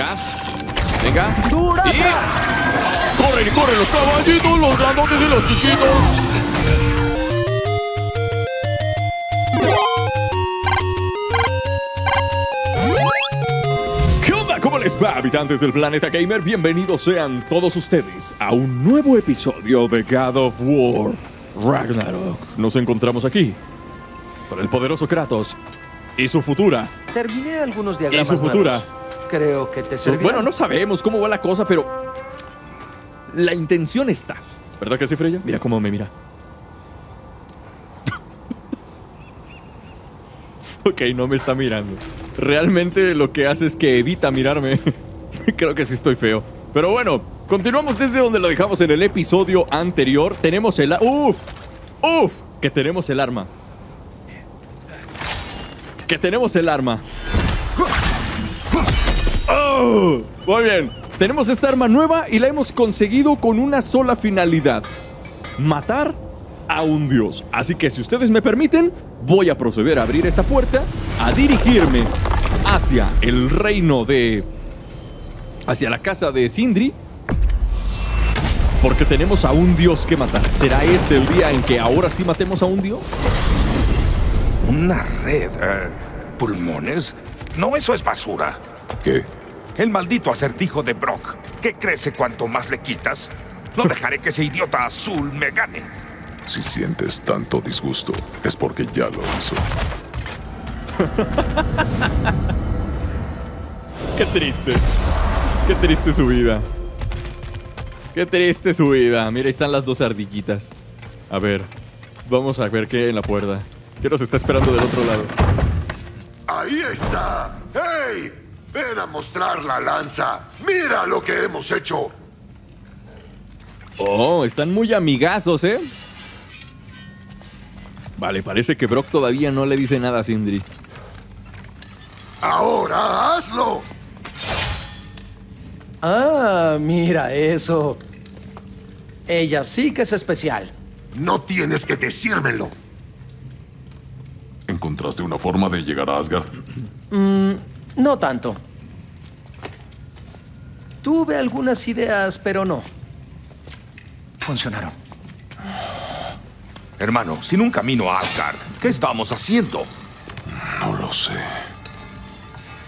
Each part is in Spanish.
gas. Venga. Y. ¡Corren y corren los caballitos, los grandotes y los chiquitos! ¿Qué onda? ¿Cómo les va, habitantes del planeta gamer? Bienvenidos sean todos ustedes a un nuevo episodio de God of War Ragnarok. Nos encontramos aquí con el poderoso Kratos y su futura. Terminé algunos Y diagramas su futura. nuevos. Creo que te servirán. Bueno, no sabemos cómo va la cosa, pero la intención está. ¿Verdad que sí, Freya? Mira cómo me mira. ok, no me está mirando. Realmente lo que hace es que evita mirarme. Creo que sí estoy feo. Pero bueno, continuamos desde donde lo dejamos en el episodio anterior. Tenemos el... ¡Uf! ¡Uf! Que tenemos el arma. Que tenemos el arma. ¡Oh! Muy bien. Tenemos esta arma nueva y la hemos conseguido con una sola finalidad. Matar a un dios. Así que si ustedes me permiten, voy a proceder a abrir esta puerta, a dirigirme hacia el reino de... hacia la casa de Sindri. Porque tenemos a un dios que matar. ¿Será este el día en que ahora sí matemos a un dios? Una red. eh, ¿Pulmones? No, eso es basura. ¿Qué? El maldito acertijo de Brock, que crece cuanto más le quitas. No dejaré que ese idiota azul me gane. Si sientes tanto disgusto, es porque ya lo hizo. Qué triste. Qué triste su vida. Qué triste su vida. Mira, ahí están las dos ardillitas. A ver, vamos a ver qué hay en la puerta. ¿Qué nos está esperando del otro lado? Ahí está. ¡Hey! Ven a mostrar la lanza. Mira lo que hemos hecho. Oh, están muy amigazos, ¿eh? Vale, parece que Brock todavía no le dice nada a Sindri. Ahora hazlo. Ah, mira eso. Ella sí que es especial. No tienes que decírmelo. ¿Encontraste una forma de llegar a Asgard? No tanto. Tuve algunas ideas, pero no. Funcionaron. Hermano, sin un camino a Asgard, ¿qué estamos haciendo? No lo sé.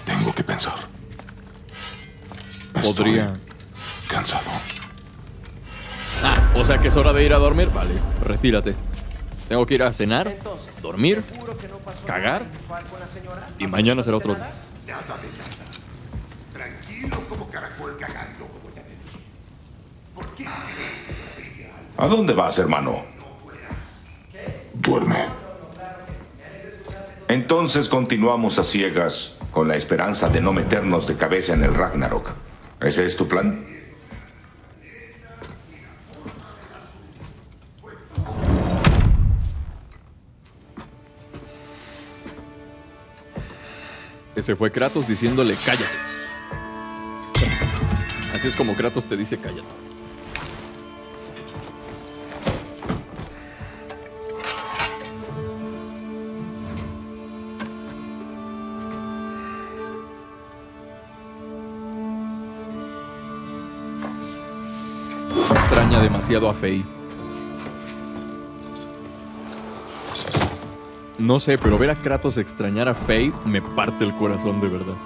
Tengo que pensar. Podría. Cansado. Ah, o sea que es hora de ir a dormir. Vale, retírate. Tengo que ir a cenar, dormir, cagar y mañana será otro día. Nada de nada. Tranquilo como caracol cagando, como ya te dije. ¿Por qué ¿A dónde vas, hermano? Duerme. Entonces continuamos a ciegas, con la esperanza de no meternos de cabeza en el Ragnarok. ¿Ese es tu plan? Ese fue Kratos diciéndole cállate. Así es como Kratos te dice cállate. Extraña demasiado a Faye. No sé, pero ver a Kratos extrañar a Faye me parte el corazón de verdad.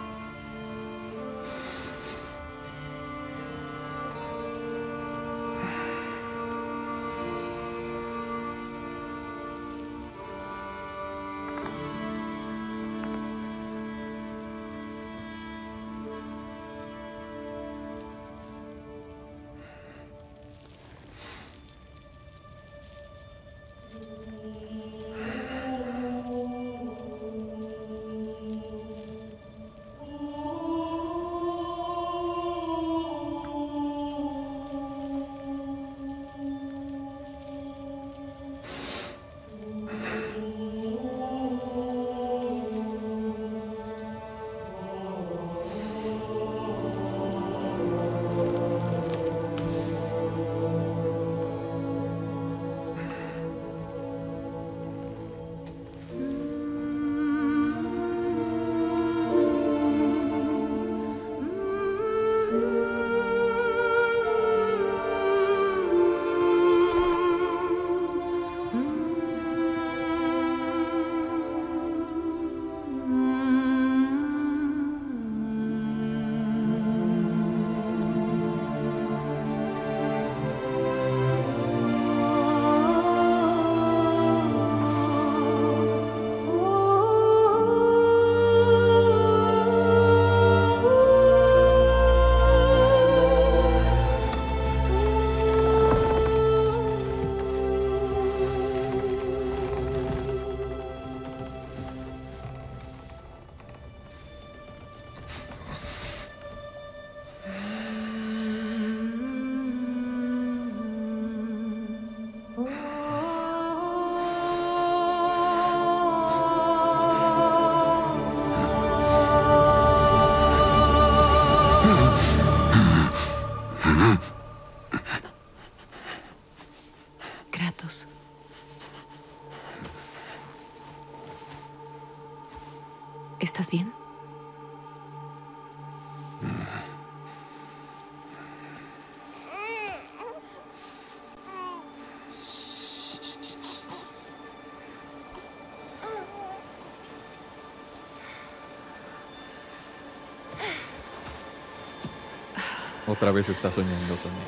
Otra vez está soñando con él.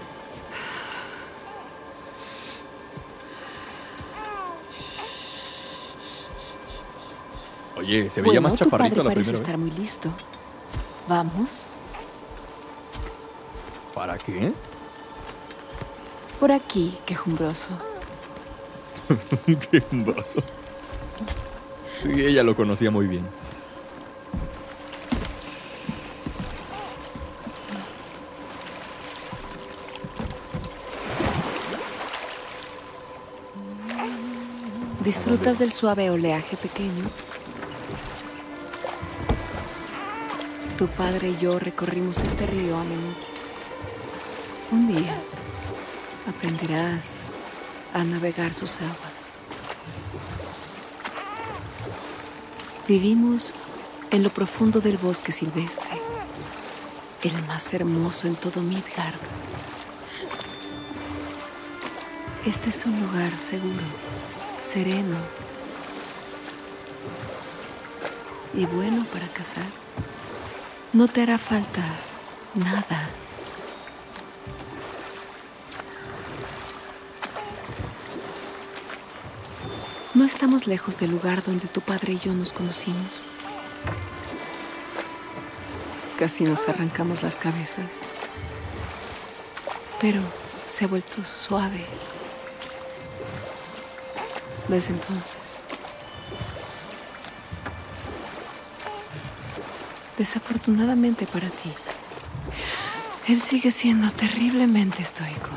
Oye, se veía bueno, más tu chaparrito padre la parece primera vez. estar muy listo. Vamos, ¿Para qué? por aquí, quejumbroso. Vaso. Sí, ella lo conocía muy bien. ¿Disfrutas del suave oleaje pequeño? Tu padre y yo recorrimos este río a menudo. Un día aprenderás a navegar sus aguas. Vivimos en lo profundo del bosque silvestre, el más hermoso en todo Midgard. Este es un lugar seguro, sereno y bueno para cazar. No te hará falta nada. No estamos lejos del lugar donde tu padre y yo nos conocimos. Casi nos arrancamos las cabezas. Pero se ha vuelto suave. Desde entonces. Desafortunadamente para ti, él sigue siendo terriblemente estoico.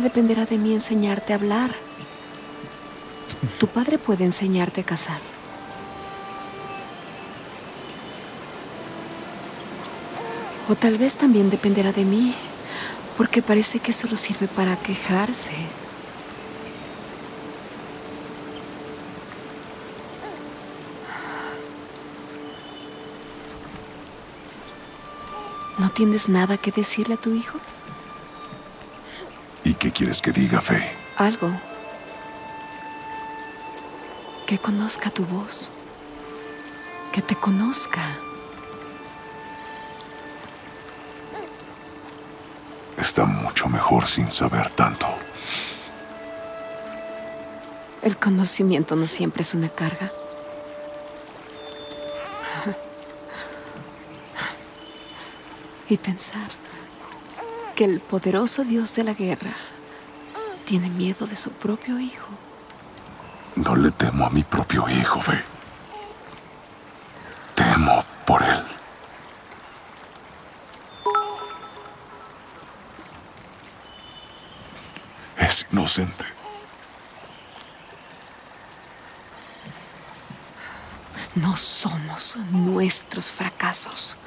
Dependerá de mí enseñarte a hablar. Tu padre puede enseñarte a cazar. O tal vez también dependerá de mí, porque parece que solo sirve para quejarse. ¿No tienes nada que decirle a tu hijo? ¿Y qué quieres que diga, Fe? Algo. Que conozca tu voz. Que te conozca. Está mucho mejor sin saber tanto. El conocimiento no siempre es una carga. Y pensar que el poderoso Dios de la guerra tiene miedo de su propio hijo. No le temo a mi propio hijo, Fe. Temo por él. Es inocente. No somos nuestros fracasos.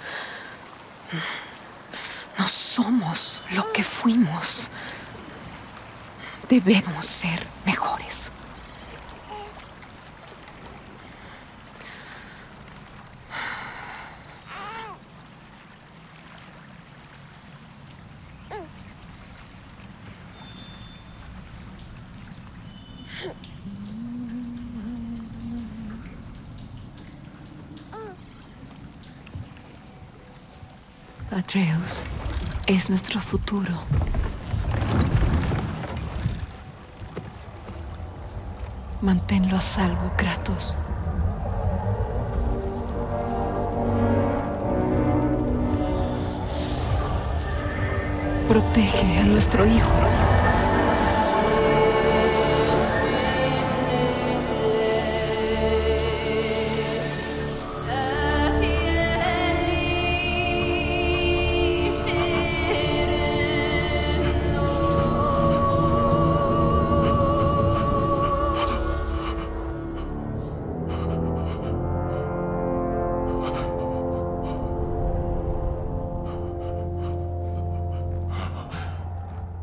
No somos lo que fuimos. Debemos ser mejores. Atreus es nuestro futuro. Manténlo a salvo, Kratos. Protege a nuestro hijo.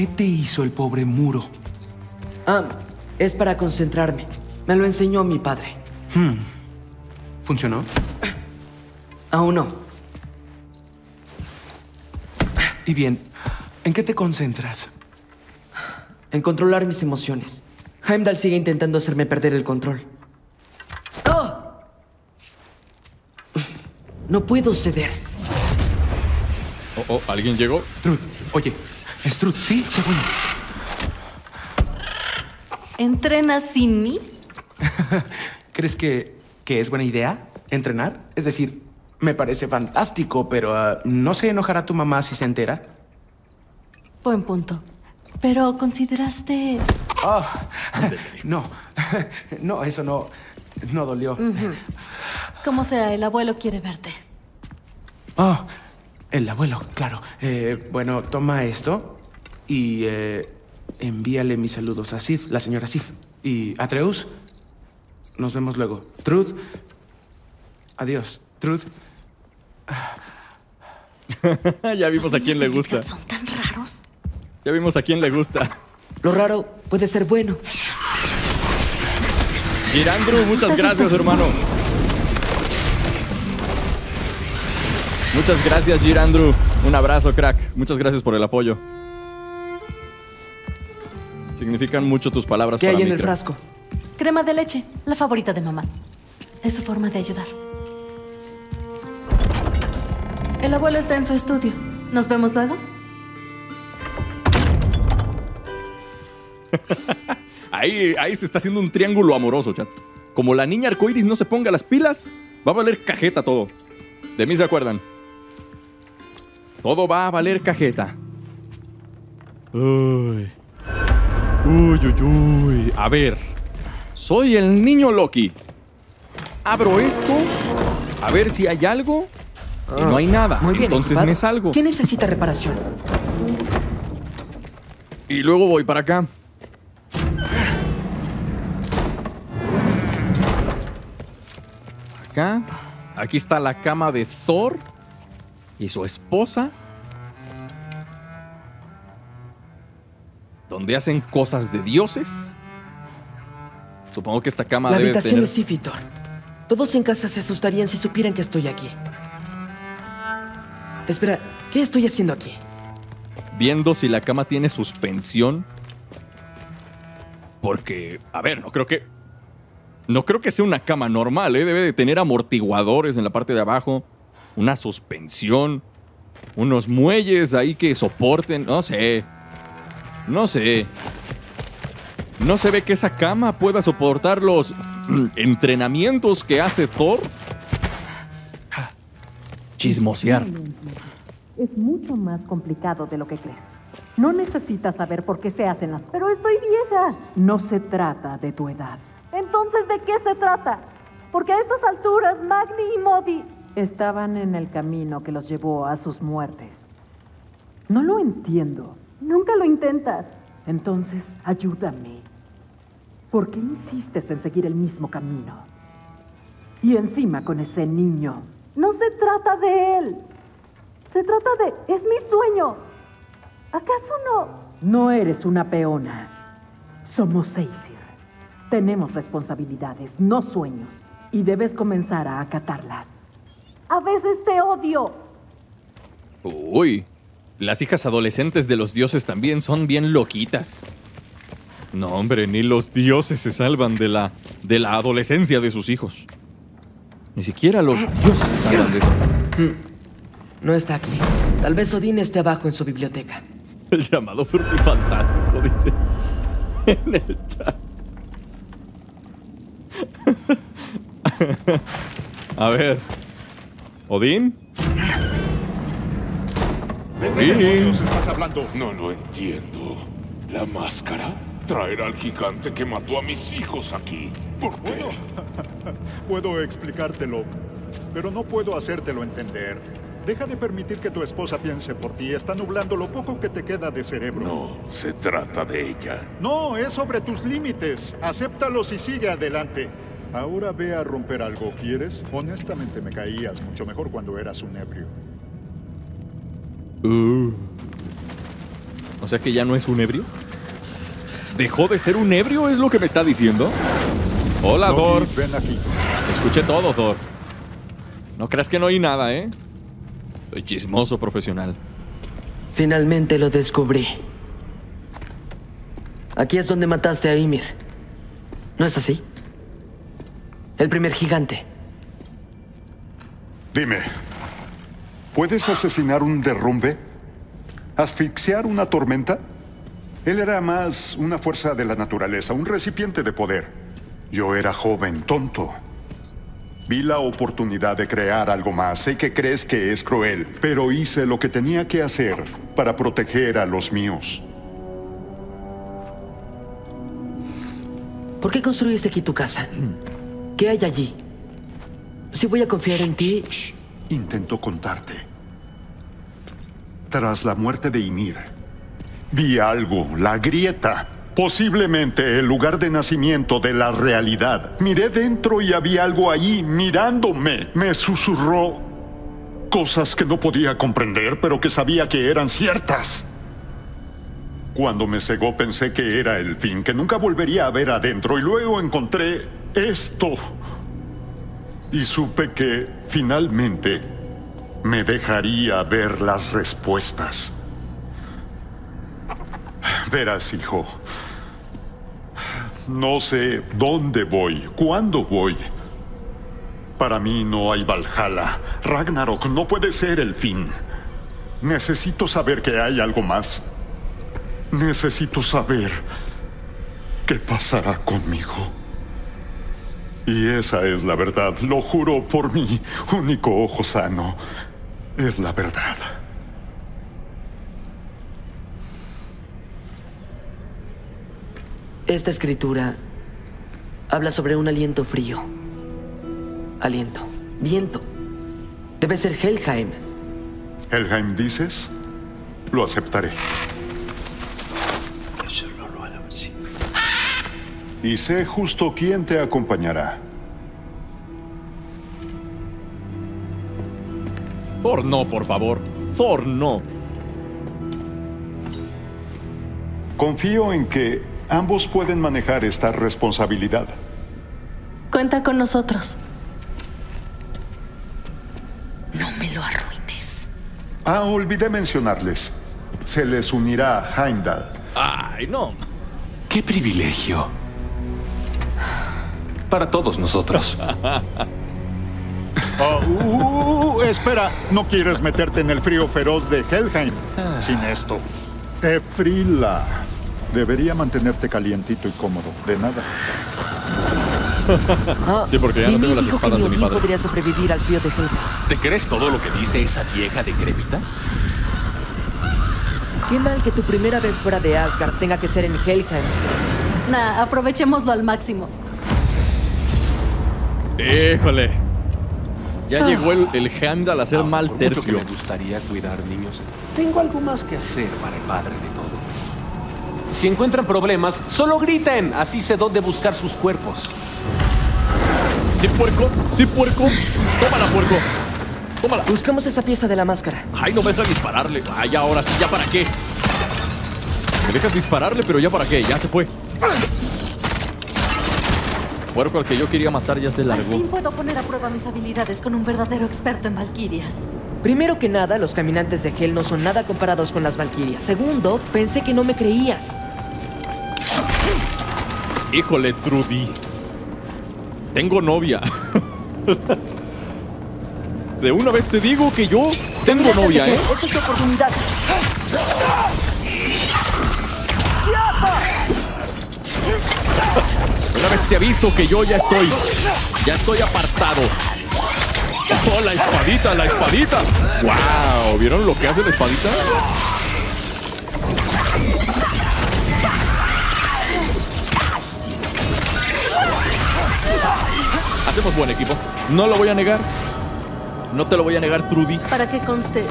¿Qué te hizo el pobre muro? Ah, es para concentrarme. Me lo enseñó mi padre. ¿Funcionó? Aún no. Y bien, ¿en qué te concentras? En controlar mis emociones. Heimdall sigue intentando hacerme perder el control. ¡Ah! No puedo ceder. Oh, oh, ¿alguien llegó? Trud, oye, es Trud, sí, segundo. ¿Entrenas sin mí? ¿Crees que, que es buena idea entrenar? Es decir, me parece fantástico, pero ah, ¿no se enojará tu mamá si se entera? Buen punto. Pero consideraste... Ah, no, no, eso no, no dolió. Como sea, el abuelo quiere verte. Oh, el abuelo, claro. Eh, bueno, toma esto y eh, envíale mis saludos a Sif, la señora Sif. Y Atreus, nos vemos luego. Truth, adiós. Truth, ya vimos a quién le gusta. Son tan raros. Ya vimos a quién le gusta. Lo raro puede ser bueno. Girandru, muchas gracias, hermano. Muchas gracias, Girandru. Un abrazo, crack. Muchas gracias por el apoyo. Significan mucho tus palabras ¿Qué para hay en mí, el crack. frasco? Crema de leche, la favorita de mamá. Es su forma de ayudar. El abuelo está en su estudio. ¿Nos vemos luego? Ahí, ahí se está haciendo un triángulo amoroso, chat. Como la niña arcoiris no se ponga las pilas, va a valer cajeta todo. De mí se acuerdan. Todo va a valer cajeta. Uy. Uy, uy, uy. A ver. Soy el niño Loki. Abro esto. A ver si hay algo. Y no hay nada. Muy bien. Entonces equipado. me salgo. ¿Qué necesita reparación? Y luego voy para acá. Acá. Aquí está la cama de Thor y su esposa. Donde hacen cosas de dioses. Supongo que esta cama La debe habitación tener. de Sifitor. Todos en casa se asustarían si supieran que estoy aquí. Espera, ¿qué estoy haciendo aquí? viendo si la cama tiene suspensión. Porque, a ver, no creo que. No creo que sea una cama normal, ¿eh? Debe de tener amortiguadores en la parte de abajo, una suspensión, unos muelles ahí que soporten, no sé. No sé. No se ve que esa cama pueda soportar los entrenamientos que hace Thor. Chismosear. Es mucho más complicado de lo que crees. No necesitas saber por qué se hacen las... Pero estoy vieja. No se trata de tu edad. Entonces, ¿de qué se trata? Porque a estas alturas, Magni y Modi... Estaban en el camino que los llevó a sus muertes. No lo entiendo. Nunca lo intentas. Entonces, ayúdame. ¿Por qué insistes en seguir el mismo camino? Y encima con ese niño. No se trata de él. Se trata de... Es mi sueño. ¿Acaso no? No eres una peona. Somos Aesir. Tenemos responsabilidades, no sueños. Y debes comenzar a acatarlas. A veces te odio. Uy, las hijas adolescentes de los dioses también son bien loquitas. No, hombre, ni los dioses se salvan de la de la adolescencia de sus hijos. Ni siquiera los dioses se salvan de eso. No está aquí. Tal vez Odín esté abajo en su biblioteca. El llamado frutifantástico, dice en el chat. A ver. ¿Odín? ¿De Odín. estás hablando? No lo entiendo. ¿La máscara? Traer al gigante que mató a mis hijos aquí. ¿Por qué? Puedo explicártelo, pero no puedo hacértelo entender. Deja de permitir que tu esposa piense por ti. Está nublando lo poco que te queda de cerebro. No, se trata de ella. No, es sobre tus límites. Acéptalos y sigue adelante. Ahora ve a romper algo, ¿quieres? Honestamente me caías mucho mejor cuando eras un ebrio. Uh. O sea que ya no es un ebrio. ¿Dejó de ser un ebrio? ¿Es lo que me está diciendo? Hola, Loki, Thor. ven aquí. Escuché todo, Thor. No creas que no oí nada, ¿eh? Soy chismoso profesional. Finalmente lo descubrí. Aquí es donde mataste a Ymir. ¿No es así? El primer gigante. Dime, ¿puedes asesinar un derrumbe? ¿Asfixiar una tormenta? Él era más una fuerza de la naturaleza, un recipiente de poder. Yo era joven, tonto. Vi la oportunidad de crear algo más. Sé que crees que es cruel, pero hice lo que tenía que hacer para proteger a los míos. ¿Por qué construiste aquí tu casa? ¿Qué hay allí? Si voy a confiar en ti... Intento contarte. Tras la muerte de Ymir, vi algo, la grieta. Posiblemente el lugar de nacimiento de la realidad. Miré dentro y había algo allí mirándome. Me susurró cosas que no podía comprender, pero que sabía que eran ciertas. Cuando me cegó pensé que era el fin, que nunca volvería a ver adentro y luego encontré esto. Y supe que finalmente me dejaría ver las respuestas. Verás, hijo. No sé dónde voy, cuándo voy. Para mí no hay Valhalla. Ragnarok no puede ser el fin. Necesito saber que hay algo más. Necesito saber qué pasará conmigo. Y esa es la verdad, lo juro por mi único ojo sano. Es la verdad. Esta escritura habla sobre un aliento frío. Aliento. Viento. Debe ser Helheim. Helheim dices, lo aceptaré. Y sé justo quién te acompañará. Thor, no, por favor. Thor, no. Confío en que ambos pueden manejar esta responsabilidad. Cuenta con nosotros. No me lo arruines. Ah, olvidé mencionarles. Se les unirá a Heimdall. Ay, no. ¡Qué privilegio! Para todos nosotros. Oh, uh, uh, espera, no quieres meterte en el frío feroz de Helheim sin esto. Efrila. Debería mantenerte calientito y cómodo. De nada. Ah, Sí, porque ya no tengo las espadas de mi padre. podría sobrevivir al frío de Helheim. ¿Te crees todo lo que dice esa vieja decrépita? Qué mal que tu primera vez fuera de Asgard tenga que ser en Helheim. Nah, aprovechémoslo al máximo. Híjole. Ya llegó el, el Heimdall a ser mal Por mucho que tercio. me gustaría cuidar niños. Tengo algo más que hacer para el padre de todo. Si encuentran problemas, solo griten. Así sé dónde buscar sus cuerpos. Sí, puerco. Sí, puerco. Tómala, puerco. Tómala. Buscamos esa pieza de la máscara. Ay, no me dejas dispararle. Ay, ahora sí, ¿ya para qué? Me dejas dispararle, pero ¿ya para qué? Ya se fue. Puerco al que yo quería matar ya se Al largó. fin puedo poner a prueba mis habilidades con un verdadero experto en valquirias. Primero que nada, los caminantes de Hel no son nada comparados con las Valquirias. Segundo, pensé que no me creías. Híjole, Trudy. Tengo novia. De una vez te digo que yo tengo novia, ¿eh? Esta es tu oportunidad. Una vez te aviso que yo ya estoy. Ya estoy apartado. Oh, la espadita, la espadita. Wow, ¿vieron lo que hace la espadita? Hacemos buen equipo. No lo voy a negar. No te lo voy a negar, Trudy. Para que conste,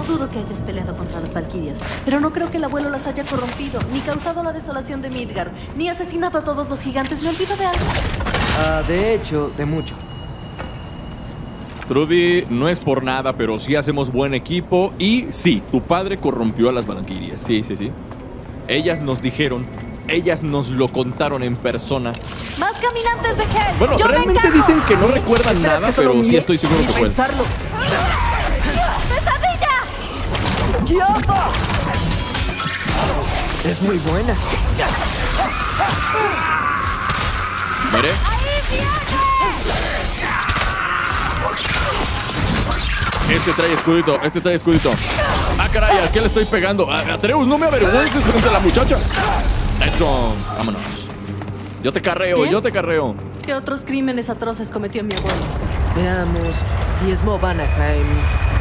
no dudo que hayas peleado contra las valquirias, pero no creo que el abuelo las haya corrompido, ni causado la desolación de Midgard, ni asesinado a todos los gigantes. ¿Me olvido de algo? Ah, de hecho, de mucho. Trudy, no es por nada, pero sí hacemos buen equipo. Y sí, tu padre corrompió a las Valkyrias. Sí, sí, sí. Ellas nos dijeron, ellas nos lo contaron en persona. ¡Más caminantes de Hell! Bueno, ¡Yo me realmente dicen que no recuerdan nada, pero sí estoy seguro que fue. ¡Kyoto! Es muy buena. Mire. Este trae escudito, este trae escudito. Ah, caray, ¿a qué le estoy pegando? A- Atreus, no me avergüences frente a la muchacha. Eso, vámonos. Yo te carreo, ¿Bien? yo te carreo. ¿Qué otros crímenes atroces cometió mi abuelo? Veamos. Diezmó Vanaheim,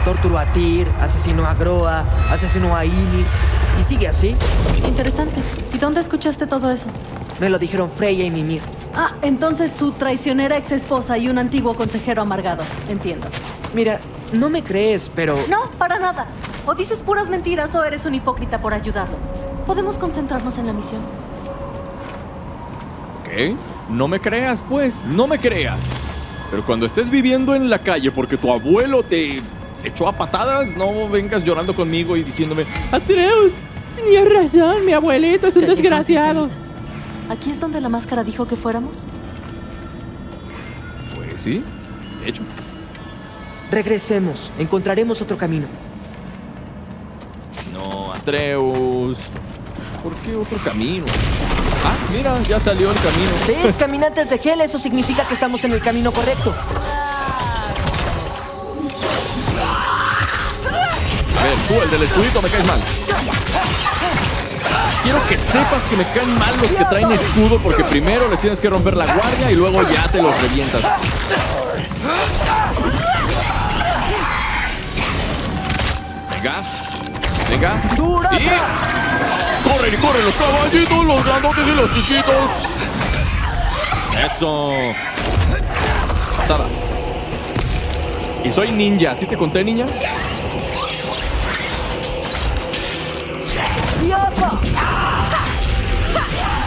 torturó a Tyr, asesinó a Groa, asesinó a Ymir. Y sigue así. Interesante. ¿Y dónde escuchaste todo eso? Me lo dijeron Freya y Mimir. Ah, entonces su traicionera ex esposa y un antiguo consejero amargado. Entiendo. Mira, no me crees, pero... No, para nada. O dices puras mentiras o eres un hipócrita por ayudarlo. Podemos concentrarnos en la misión. ¿Qué? No me creas, pues, no me creas. Pero cuando estés viviendo en la calle porque tu abuelo te echó a patadas, no vengas llorando conmigo y diciéndome, Atreus, tenías razón, mi abuelito es un desgraciado. ¿Aquí es donde la máscara dijo que fuéramos? Pues sí, de hecho. Regresemos. Encontraremos otro camino. No, Atreus. ¿Por qué otro camino? Ah, mira, ya salió el camino. ¿Ves, caminantes de Hel? Eso significa que estamos en el camino correcto. Tú, el del escudito, me caes mal. Quiero que sepas que me caen mal los que traen escudo porque primero les tienes que romper la guardia y luego ya te los revientas. Venga, venga. Y corren y corren los caballitos, los grandotes y los chiquitos. Eso. Patada. Y soy ninja, ¿sí te conté, niña?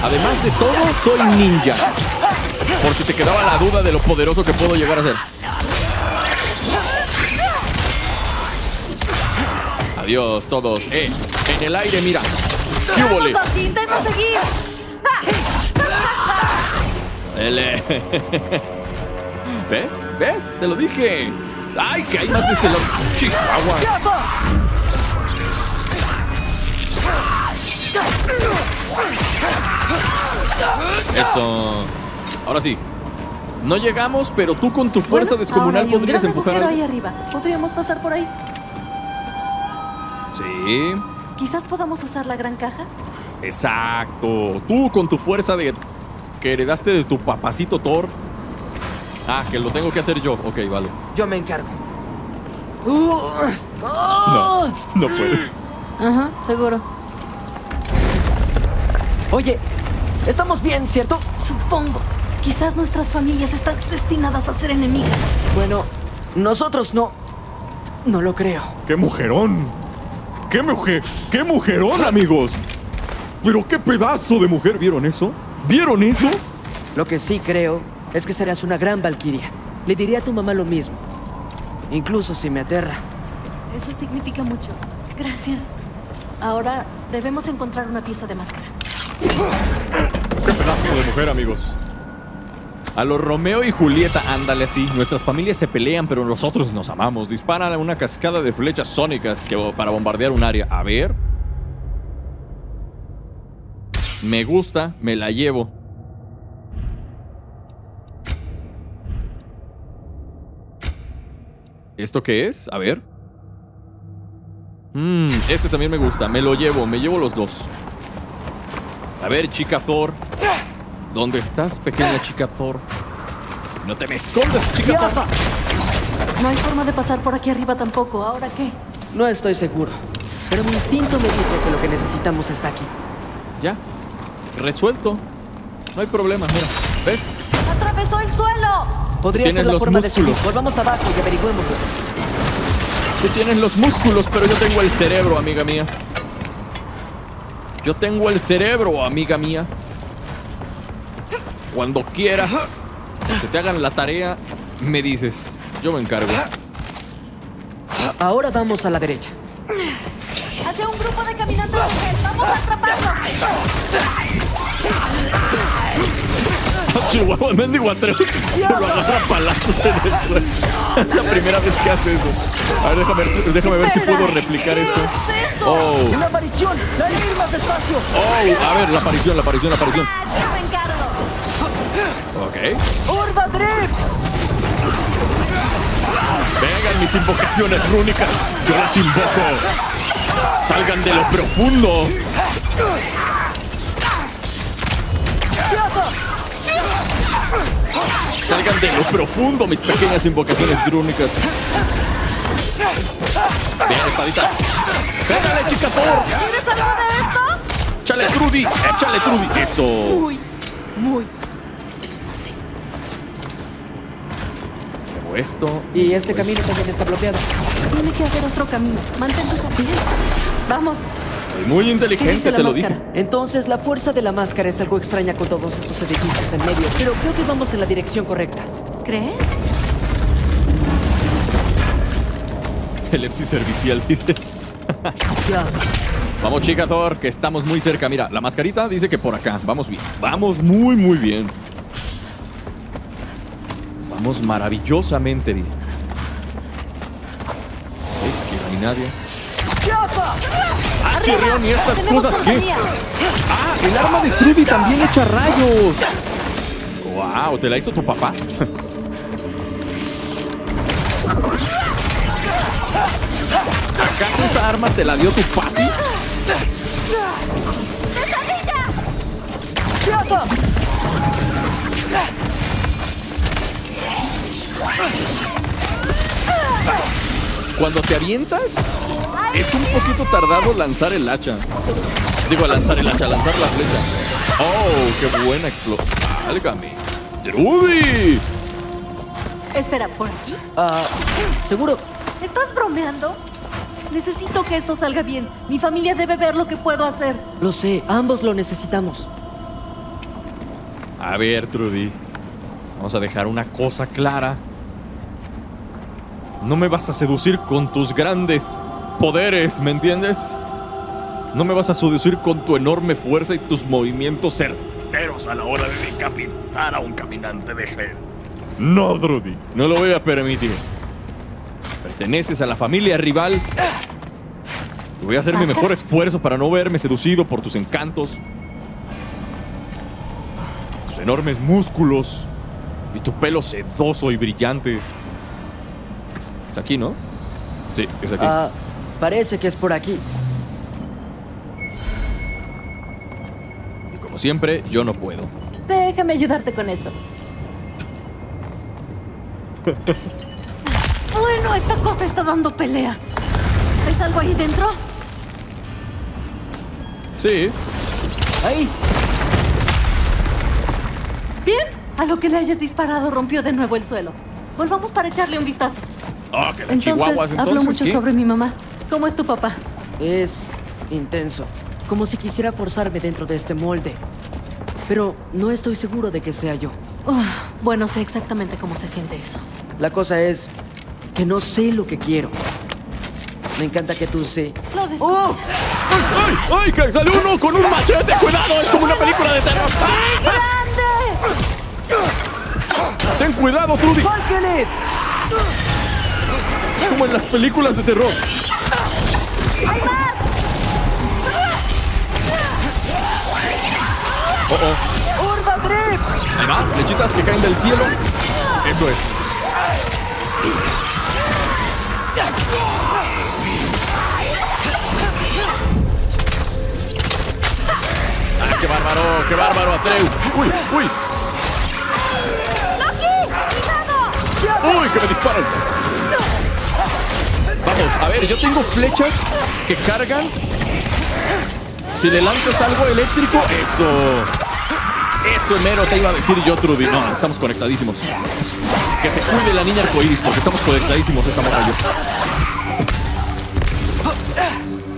Además de todo, soy ninja. Por si te quedaba la duda de lo poderoso que puedo llegar a ser. Adiós, todos. Eh, en el aire, mira. ¿Qué. ¡Intenta seguir! Ele. ¿Ves? ¿Ves? Te lo dije. ¡Ay, que hay más de este lado! ¡Chihuahua! Eso. Ahora sí. No llegamos, pero tú con tu fuerza Bueno, descomunal ahora hay un podrías gran empujar ahí arriba. ¿Podríamos pasar por ahí? Sí. Quizás podamos usar la gran caja. Exacto. Tú con tu fuerza de que heredaste de tu papacito Thor. Ah, que lo tengo que hacer yo. Ok, vale. Yo me encargo. No, no puedes. Ajá, seguro. Oye, estamos bien, ¿cierto? Supongo. Quizás nuestras familias están destinadas a ser enemigas. Bueno, nosotros no. No lo creo. ¡Qué mujerón! ¡Qué mujer! ¡Qué mujerón, amigos! Pero qué pedazo de mujer. ¿Vieron eso? ¿Vieron eso? Lo que sí creo es que serás una gran valquiria. Le diré a tu mamá lo mismo. Incluso si me aterra. Eso significa mucho. Gracias. Ahora debemos encontrar una pieza de máscara. ¡Qué pedazo de mujer, amigos! A los Romeo y Julieta, ándale así. Nuestras familias se pelean, pero nosotros nos amamos. Disparan a una cascada de flechas sónicas que, para bombardear un área. A ver. Me gusta, me la llevo. ¿Esto qué es? A ver. Mmm, este también me gusta. Me lo llevo, me llevo los dos. A ver, chica Thor. ¿Dónde estás, pequeña chica Thor? No te me escondas, chica Thor. No hay forma de pasar por aquí arriba tampoco. ¿Ahora qué? No estoy seguro. Pero mi instinto me dice que lo que necesitamos está aquí. Ya. Resuelto. No hay problema, mira. ¿Ves? ¡Atravesó el suelo! Podría Tienes ser la los forma músculos. de subir. Volvamos abajo y averigüémoslo. Tú tienes los músculos, pero yo tengo el cerebro, amiga mía. Yo tengo el cerebro, amiga mía. Cuando quieras que te hagan la tarea, Me dices, yo me encargo. Ahora vamos a la derecha. Hacia un grupo de caminantes. ¡Vamos a atraparlos! Chihuahua, el mendigo Atreus se lo agarra palazos en el suelo. Es la primera vez que hace eso. A ver, déjame, déjame ver si puedo replicar esto. Oh, ¡Una aparición! ¡Dale ir más despacio! oh, a ver, la aparición, la aparición, la aparición. Encargo. Ok. ¡Urba! Vengan mis invocaciones rúnicas. Yo las invoco. Salgan de lo profundo. Salgan de lo profundo mis pequeñas invocaciones rúnicas. Bien, espadita. ¡Pégale, chica Thor! ¿Quieres algo de esto? ¡Échale, Trudy! ¡Échale, Trudy! ¡Eso! Muy, muy. Llevo esto. Y este camino también está bloqueado. Tiene que haber otro camino. Mantén tus pies. Vamos. Soy muy inteligente, te lo dije. Entonces, la fuerza de la máscara es algo extraña con todos estos edificios en medio, pero creo que vamos en la dirección correcta. ¿Crees? El EPSI servicial dice. Ya. Vamos, chica Thor, que estamos muy cerca. Mira, la mascarita dice que por acá. Vamos bien. Vamos muy, muy bien. Vamos maravillosamente bien. Ok, aquí no hay nadie. ¡Ah, Chirrión! ¿Y estas cosas compañía. ¡Ah! El arma de Trudy también echa rayos. ¡Wow! ¿Te la hizo tu papá? ¿Acaso esa arma te la dio tu papi? Cuando te avientas, es un poquito tardado lanzar el hacha. Digo, lanzar el hacha, lanzar la flecha. ¡Oh, qué buena explosión! ¡Válgame! ¡Trudy! Espera, ¿por aquí? Ah, ¿seguro? ¿Estás bromeando? Necesito que esto salga bien. Mi familia debe ver lo que puedo hacer. Lo sé, ambos lo necesitamos. A ver, Trudy. Vamos a dejar una cosa clara. No me vas a seducir con tus grandes poderes, ¿me entiendes? No me vas a seducir con tu enorme fuerza y tus movimientos certeros a la hora de decapitar a un caminante de gel. No, Trudy, no lo voy a permitir. Perteneces a la familia rival. Y voy a hacer mi mejor esfuerzo para no verme seducido por tus encantos, tus enormes músculos y tu pelo sedoso y brillante. Es aquí, ¿no? Sí, es aquí. Ah, parece que es por aquí. Y como siempre, yo no puedo. Déjame ayudarte con eso. bueno, esta cosa está dando pelea. ¿Ves algo ahí dentro? Sí. Ahí. Bien. A lo que le hayas disparado rompió de nuevo el suelo. Volvamos para echarle un vistazo. Ah, que la Entonces, chihuahuas, hablo entonces, mucho ¿qué? sobre mi mamá. ¿Cómo es tu papá? Es intenso. Como si quisiera forzarme dentro de este molde. Pero no estoy seguro de que sea yo. Uf, bueno, sé exactamente cómo se siente eso. La cosa es que no sé lo que quiero. Me encanta que tú sí. Lo. ¡Oh! ¡Ay, ay, ay! ¡Que salió uno con un machete! ¡Cuidado! ¡Es como una película de terror! ¡Grande! ¡Ten cuidado, Trudy! ¡Falkelet! Es como en las películas de terror. Oh, oh. ¡Urba Drift! Ahí va, flechitas que caen del cielo. Eso es. ¡Ah, qué bárbaro! ¡Qué bárbaro, Atreu! ¡Uy, uy! ¡Uy, que me disparan! Vamos, a ver, yo tengo flechas que cargan. Si le lanzas algo eléctrico, eso. Eso mero te iba a decir yo, Trudy. No, estamos conectadísimos. Que se cuide la niña arcoíris, porque estamos conectadísimos esta morra yo.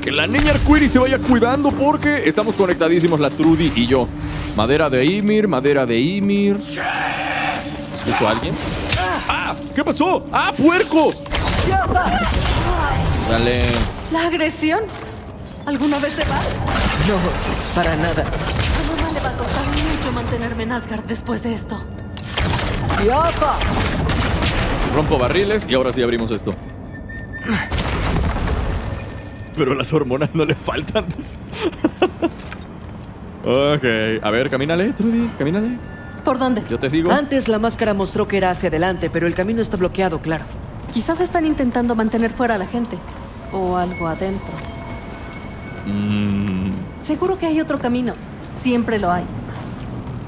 Que la niña arcoíris se vaya cuidando porque estamos conectadísimos la Trudy y yo. Madera de Ymir, madera de Ymir. ¿Escucho a alguien? ¡Ah! ¿Qué pasó? ¡Ah, puerco! Dale. ¿La agresión? ¿Alguna vez se va? No, para nada. A mamá le va a costar mucho mantenerme en Asgard después de esto. Rompo barriles y ahora sí abrimos esto. Pero las hormonas no le faltan. ok. A ver, camínale, Trudy, camínale. ¿Por dónde? Yo te sigo. Antes la máscara mostró que era hacia adelante, pero el camino está bloqueado, claro. Quizás están intentando mantener fuera a la gente. O algo adentro. Mm, Seguro que hay otro camino. Siempre lo hay.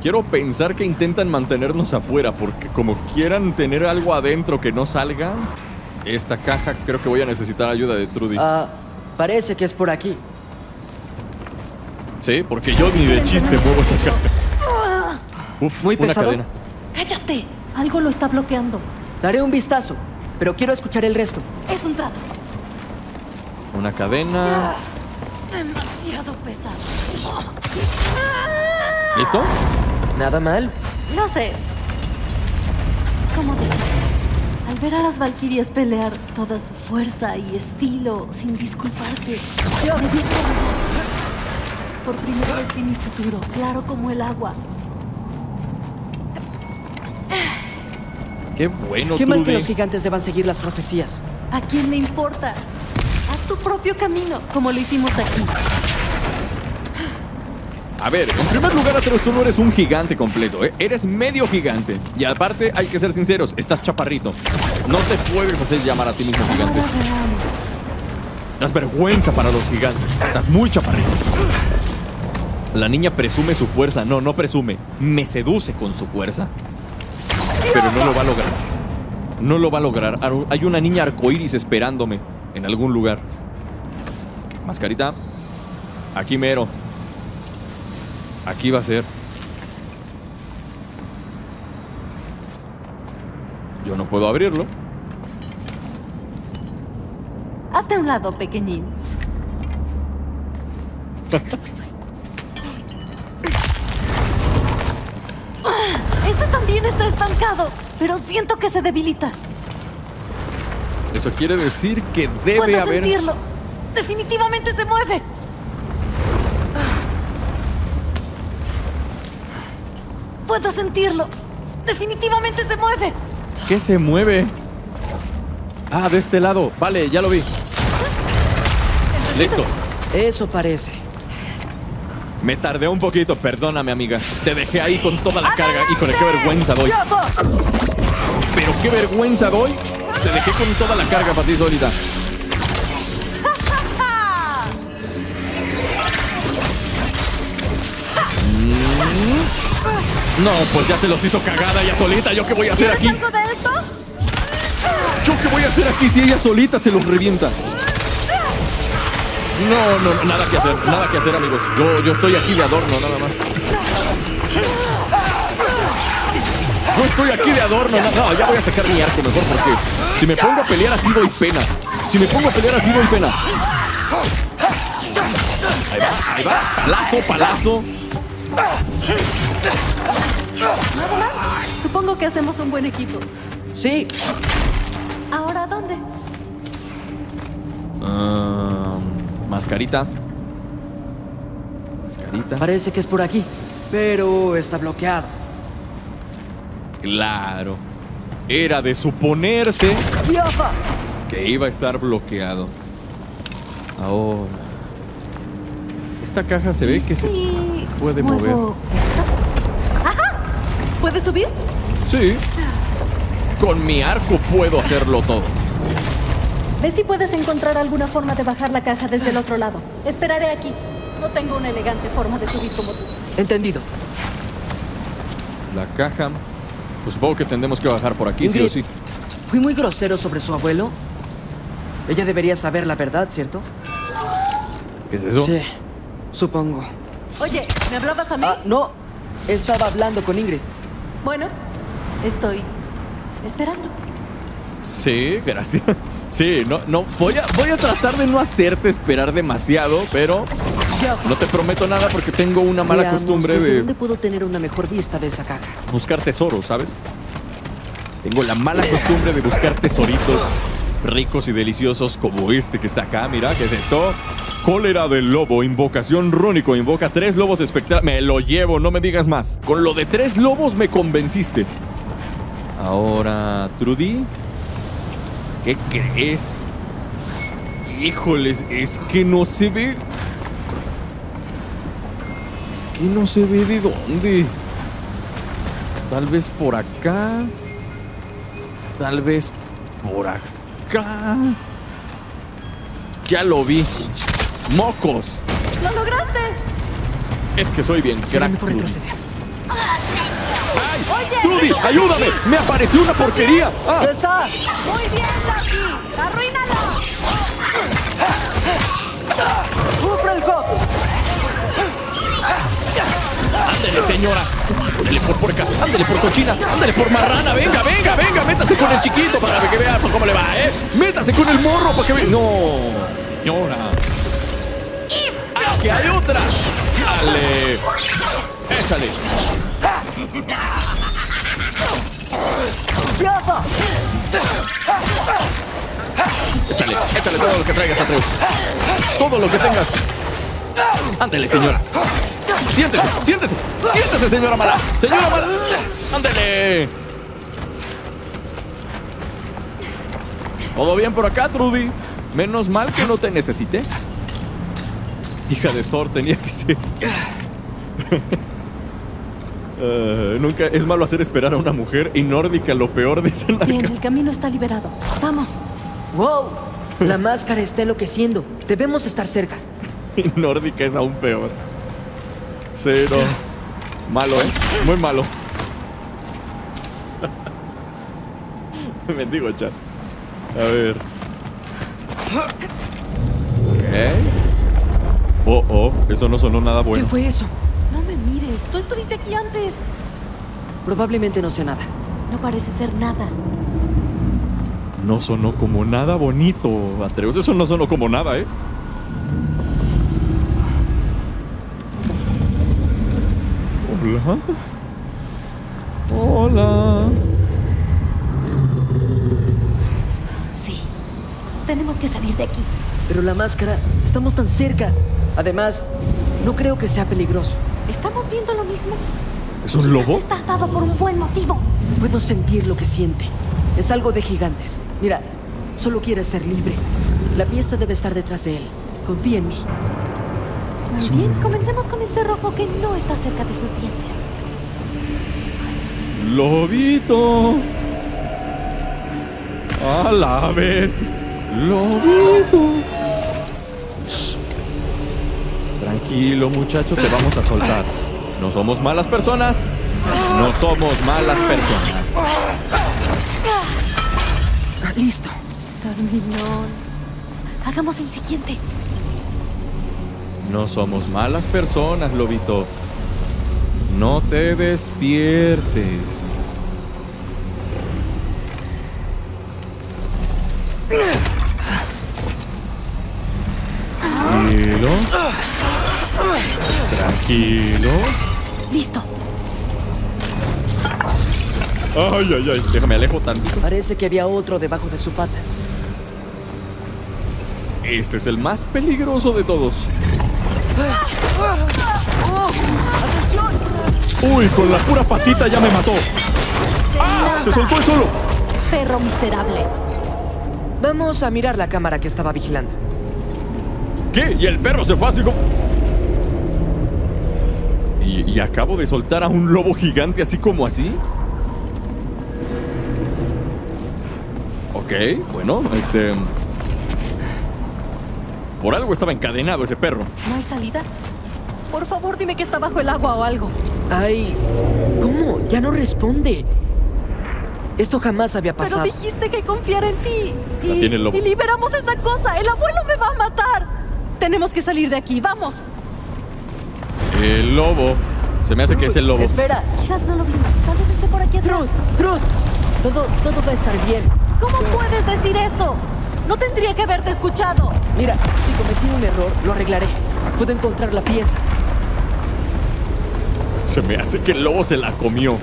quiero pensar que intentan mantenernos afuera, porque como quieran tener algo adentro que no salga, esta caja creo que voy a necesitar ayuda de Trudy. Ah, parece que es por aquí. Sí, porque yo ni de chiste muevo esa caja. Uf, Muy una pesado. cadena. ¡Cállate! Algo lo está bloqueando. Daré un vistazo, pero quiero escuchar el resto. Es un trato. Una cadena. Demasiado pesado. ¿Listo? Nada mal. No sé. ¿Cómo decir? Al ver a las Valquirias pelear toda su fuerza y estilo sin disculparse, yo me di cuenta. Por primera vez vi mi futuro, claro como el agua. Qué bueno, Qué mal que los gigantes deban seguir las profecías. ¿A quién le importa? Tu propio camino, como lo hicimos aquí. A ver, en primer lugar, Atreus, tú no eres un gigante completo, ¿eh? Eres medio gigante. Y aparte, hay que ser sinceros, estás chaparrito. No te puedes hacer llamar a ti mismo gigante. Das vergüenza para los gigantes. Estás muy chaparrito. La niña presume su fuerza. No, no presume. Me seduce con su fuerza. Pero no lo va a lograr. No lo va a lograr. Ar- Hay una niña arcoíris esperándome en algún lugar. Mascarita. Aquí mero. Aquí va a ser. Yo no puedo abrirlo. Hazte un lado, pequeñín. Este también está estancado, pero siento que se debilita. Eso quiere decir que debe Puedo haber. sentirlo. Definitivamente se mueve. Puedo sentirlo. Definitivamente se mueve. ¿Qué se mueve? Ah, de este lado. Vale, ya lo vi. Listo. Eso parece. Me tardé un poquito, perdóname, amiga. Te dejé ahí con toda la carga. Híjole, qué vergüenza doy. Pero qué vergüenza doy. Te dejé con toda la carga para ti solita. No, pues ya se los hizo cagada ella solita. ¿Yo qué voy a hacer aquí? ¿Algo de esto? ¿Yo qué voy a hacer aquí si ella solita se los revienta? No, no, no, nada que hacer, nada que hacer, amigos. Yo, yo estoy aquí de adorno, nada más. Yo estoy aquí de adorno, na- no, ya voy a sacar mi arco mejor porque si me pongo a pelear así doy pena. Si me pongo a pelear así doy pena. Ahí va, ahí va. Palazo, palazo. Supongo que hacemos un buen equipo. Sí, ¿Ahora dónde? Ah, mascarita. Mascarita. parece que es por aquí. Pero está bloqueado. Claro. Era de suponerse que iba a estar bloqueado. Ahora. Esta caja se ve que se puede mover. ¡Ajá! ¿Puedes subir? Sí. Con mi arco puedo hacerlo todo. Ve si puedes encontrar alguna forma de bajar la caja desde el otro lado. Esperaré aquí. No tengo una elegante forma de subir como tú. Entendido. La caja. Pues supongo que tendremos que bajar por aquí, sí o sí. Fui muy grosero sobre su abuelo. Ella debería saber la verdad, ¿cierto? ¿Qué es eso? Sí, supongo. Oye, ¿me hablabas a mí? Ah, no. Estaba hablando con Ingrid. Bueno, estoy esperando. Sí, gracias. Sí, no, no. Voy a, voy a tratar de no hacerte esperar demasiado, pero no te prometo nada porque tengo una mala Veamos, costumbre ¿desde de dónde puedo tener una mejor vista de esa caja? buscar tesoros, ¿sabes? Tengo la mala costumbre de buscar tesoritos ricos y deliciosos como este que está acá. Mira, ¿qué es esto? Cólera del lobo, invocación rúnico. Invoca tres lobos espectrales. Me lo llevo, no me digas más. Con lo de tres lobos me convenciste. Ahora, Trudy. ¿Qué crees? Híjoles, es que no se ve. Es que no se ve de dónde. Tal vez por acá. Tal vez por acá. Ya lo vi. ¡Mocos! ¡Lo lograste! Es que soy bien crack. por Trudy. retroceder. ¡Oye! ¡Trudy, ayúdame! ¡Me apareció una porquería! ¡Ah! ¡Ya está! ¡Muy bien, Lucky! ¡Arruínalo! ¡Sufre el hop! ¡Ándele, señora! ¡Ándele por porca! ¡Ándele por cochina! ¡Ándele por marrana! ¡Venga, venga, venga! ¡Métase con el chiquito para que vea cómo le va, eh! ¡Métase con el morro para que vea! ¡No! ¡Señora! ¡Aquí hay otra! ¡Dale! ¡Échale! ¡Échale! ¡Échale todo lo que traigas, Atreus! ¡Todo lo que tengas! ¡Ándele, señora! ¡Siéntese! ¡Siéntese! ¡Siéntese, señora mala! ¡Señora mala! ¡Ándele! ¿Todo bien por acá, Trudy? Menos mal que no te necesité. Hija de Thor, tenía que ser. Eh, nunca es malo hacer esperar a una mujer y nórdica lo peor de esa Bien, el camino está liberado. ¡Vamos! ¡Wow! La máscara está enloqueciendo. Debemos estar cerca. Y nórdica es aún peor. Cero. Malo, ¿eh? Muy malo. Mendigo chat. A ver. Ok. Oh, oh, eso no sonó nada ¿Qué bueno. fue eso? No me mires. Tú estuviste aquí antes. Probablemente no sea nada. No parece ser nada. No sonó como nada bonito, Atreus. Eso no sonó como nada, ¿eh? Hola. Hola. Sí. Tenemos que salir de aquí. Pero la máscara, estamos tan cerca. Además, no creo que sea peligroso. ¿Estamos viendo lo mismo? ¿Es un lobo? Está atado por un buen motivo. Puedo sentir lo que siente. Es algo de gigantes. Mira, solo quiere ser libre. La pieza debe estar detrás de él. Confía en mí. Muy bien, comencemos con el cerrojo que no está cerca de sus dientes. Lobito. A la vez. Lobito. Shh. Tranquilo, muchacho, te vamos a soltar. No somos malas personas. No somos malas personas. Listo. Terminón. Hagamos el siguiente. No somos malas personas, Lobito. No te despiertes. Tranquilo. Tranquilo. Listo. Ay, ay, ay. Déjame alejo tantito. Parece que había otro debajo de su pata. Este es el más peligroso de todos. Uy, con la pura patita ya me mató. ¡Ah! Se soltó el solo. Perro miserable. Vamos a mirar la cámara que estaba vigilando. ¿Qué? ¿Y el perro se fue así como.? ¿Y, y acabo de soltar a un lobo gigante así como así? Ok, bueno, este. Por algo estaba encadenado ese perro. ¿No hay salida? Por favor, dime que está bajo el agua o algo. Ay, ¿cómo? Ya no responde. Esto jamás había Pero pasado. dijiste que confiar en ti. La Y, tiene el lobo. y liberamos esa cosa. El abuelo me va a matar. Tenemos que salir de aquí. Vamos. El lobo. Se me hace que es el lobo. Espera. Quizás no lo vimos. Tal vez esté por aquí atrás. Truth, Truth. Todo, todo va a estar bien. ¿Cómo puedes decir eso? No tendría que haberte escuchado. Mira, si cometí un error, lo arreglaré. Puedo encontrar la pieza. Se me hace que el lobo se la comió.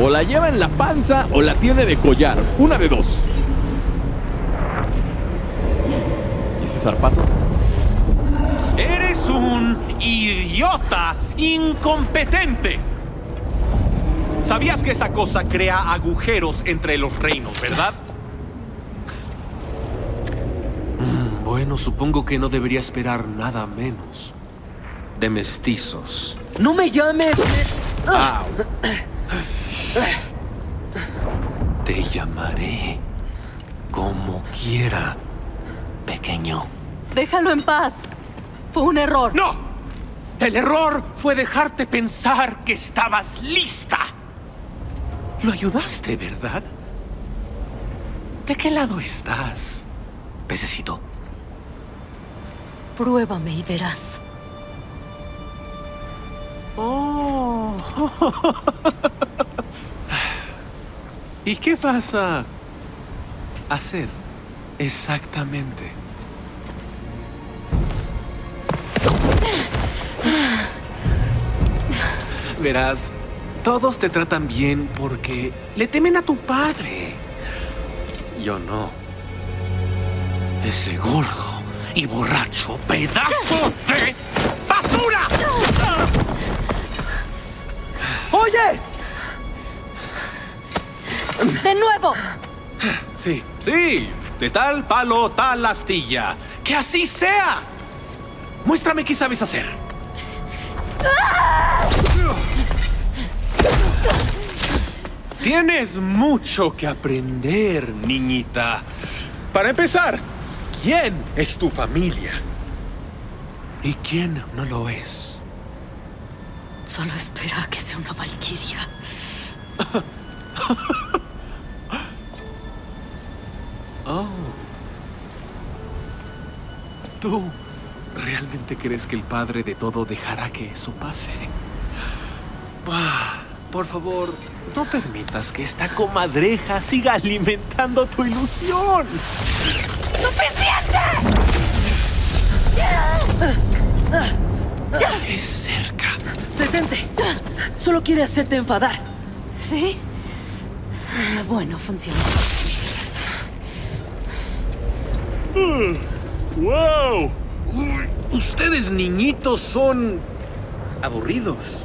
O la lleva en la panza o la tiene de collar. Una de dos. ¿Y ese zarpazo? Eres un idiota incompetente. ¿Sabías que esa cosa crea agujeros entre los reinos, verdad? Mm, Bueno, supongo que no debería esperar nada menos de mestizos. ¡No me llames! Te llamaré como quiera, pequeño. Déjalo en paz. Fue un error. ¡No! El error fue dejarte pensar que estabas lista. Lo ayudaste, ¿verdad? ¿De qué lado estás, pececito? Pruébame y verás. Oh. ¿Y qué vas a hacer exactamente? Verás, todos te tratan bien porque le temen a tu padre. Yo no. Ese gordo y borracho pedazo de ¡Oye! ¡De nuevo! Sí, sí. De tal palo, tal astilla. ¡Que así sea! Muéstrame qué sabes hacer. Tienes mucho que aprender, niñita. Para empezar, ¿quién es tu familia? ¿Y quién no lo es? Solo espera a que sea una valquiria. Oh. ¿Tú realmente crees que el padre de todo dejará que eso pase? Por favor, no permitas que esta comadreja siga alimentando tu ilusión. ¡Qué cerca! ¡Detente! Solo quiere hacerte enfadar. ¿Sí? Ah, Bueno, funcionó. ¡Wow! Ustedes niñitos son aburridos.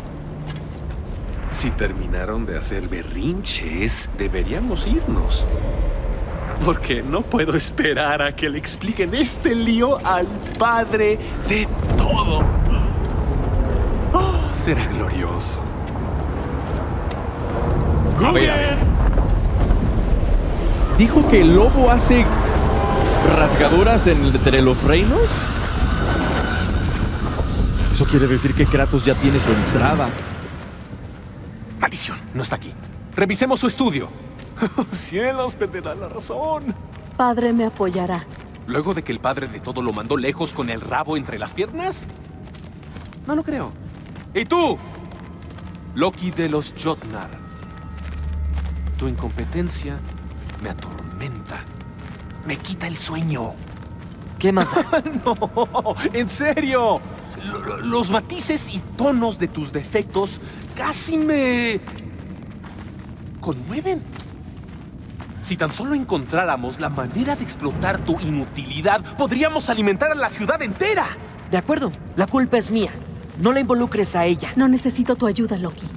Si terminaron de hacer berrinches, deberíamos irnos. Porque no puedo esperar a que le expliquen este lío al padre de todo. Oh, será glorioso. A ver, a ver. ¿Dijo que el lobo hace rasgaduras entre los reinos? Eso quiere decir que Kratos ya tiene su entrada. Maldición, no está aquí. Revisemos su estudio. Cielos, perderá la razón. Padre me apoyará. Luego de que el padre de todo lo mandó lejos con el rabo entre las piernas? No lo creo. ¿Y tú? Loki de los Jotnar. Tu incompetencia me atormenta. Me quita el sueño. ¿Qué más? no, en serio. Lo- lo- Los matices y tonos de tus defectos casi me conmueven. Si tan solo encontráramos la manera de explotar tu inutilidad, podríamos alimentar a la ciudad entera. De acuerdo, la culpa es mía. No la involucres a ella. No necesito tu ayuda, Loki.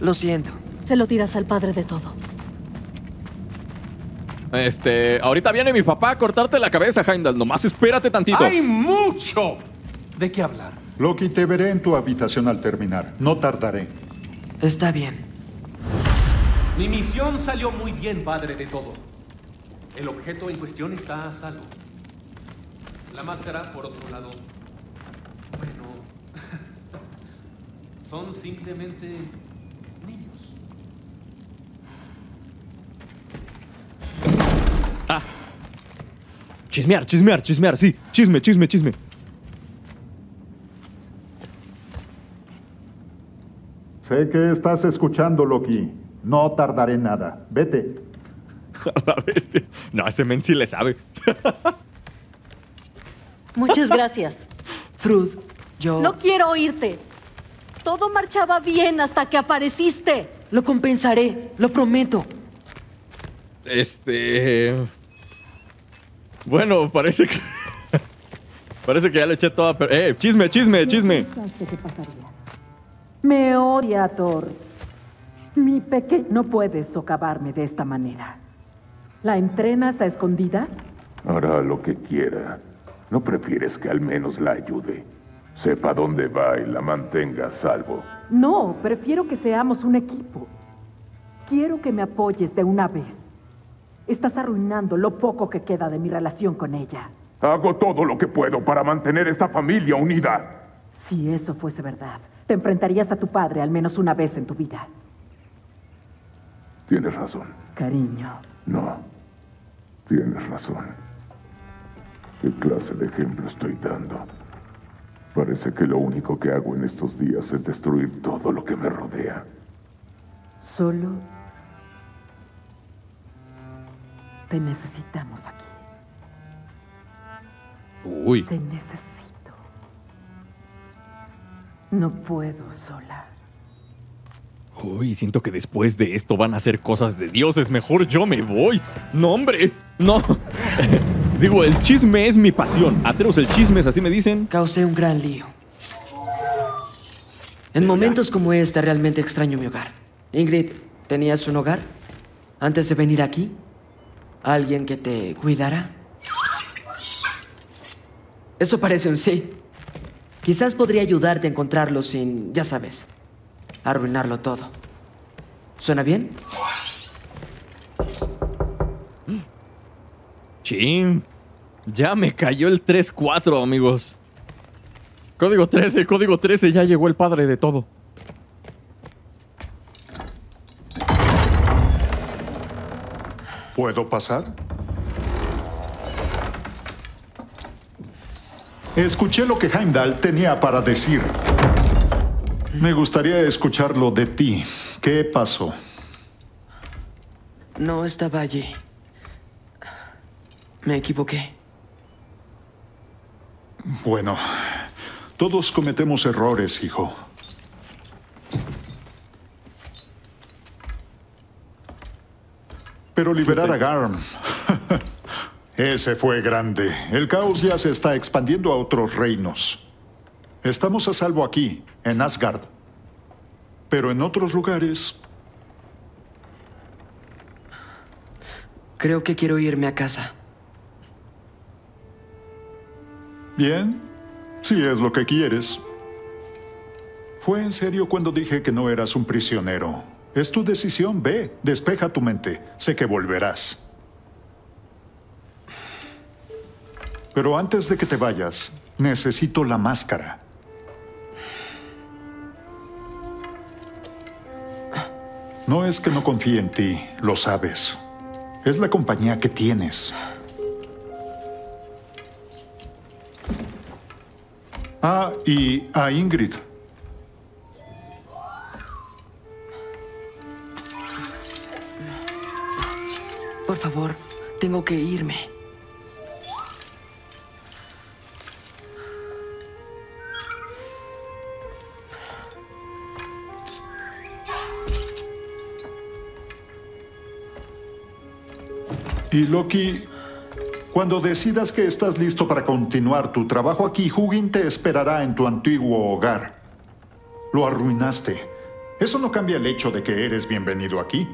Lo siento. Se lo tiras al padre de todo. Este, ahorita viene mi papá a cortarte la cabeza, Heimdall. Nomás espérate tantito. Hay mucho de qué hablar. Loki, te veré en tu habitación al terminar. No tardaré. Está bien. Mi misión salió muy bien, padre de todo. El objeto en cuestión está a salvo. La máscara, por otro lado, son simplemente niños. Chismear, chismear, chismear, sí. Chisme, chisme, chisme. Sé que estás escuchando, Loki. No tardaré nada. Vete. A la bestia. No, ese men sí le sabe. Muchas gracias. Thrud, yo... No quiero oírte. Todo marchaba bien hasta que apareciste. Lo compensaré, lo prometo. Este. Bueno, parece que. parece que ya le eché toda. per- ¡Eh! ¡Chisme, chisme, chisme! Me odia, Thor. Mi pequeño... No puedes socavarme de esta manera. ¿La entrenas a escondidas? Hará lo que quiera. ¿No prefieres que al menos la ayude? Sepa dónde va y la mantenga a salvo. No, prefiero que seamos un equipo. Quiero que me apoyes de una vez. Estás arruinando lo poco que queda de mi relación con ella. Hago todo lo que puedo para mantener esta familia unida. Si eso fuese verdad, te enfrentarías a tu padre al menos una vez en tu vida. Tienes razón. Cariño, No. Tienes razón. ¿Qué clase de ejemplo estoy dando? Parece que lo único que hago en estos días es destruir todo lo que me rodea. solo te necesitamos aquí. Uy. Te necesito. No puedo sola. Uy, siento que después de esto van a hacer cosas de dioses. Mejor yo me voy. No, hombre. No. Digo, el chisme es mi pasión. Atreus, el chisme es así me dicen. Causé un gran lío. En momentos como este realmente extraño mi hogar. Ingrid, ¿tenías un hogar? Antes de venir aquí. ¿Alguien que te cuidara? Eso parece un sí. Quizás podría ayudarte a encontrarlo sin, ya sabes, arruinarlo todo. ¿Suena bien? Chin. Ya me cayó el 3-4, amigos. Código 13, código 13, ya llegó el padre de todo. ¿Puedo pasar? Escuché lo que Heimdall tenía para decir. Me gustaría escucharlo de ti. ¿Qué pasó? No estaba allí. Me equivoqué. Bueno, todos cometemos errores, hijo. Pero liberar a Garm. Ese fue grande. El caos ya se está expandiendo a otros reinos. Estamos a salvo aquí, en Asgard. Pero en otros lugares, Creo que quiero irme a casa. Bien, si es lo que quieres. Fue en serio cuando dije que no eras un prisionero. Es tu decisión, ve, despeja tu mente. Sé que volverás. Pero antes de que te vayas, necesito la máscara. No es que no confíe en ti, lo sabes. Es la compañía que tienes. Ah, y a Ingrid. Por favor, tengo que irme. Y Loki, cuando decidas que estás listo para continuar tu trabajo aquí, Hugin te esperará en tu antiguo hogar. Lo arruinaste. Eso no cambia el hecho de que eres bienvenido aquí.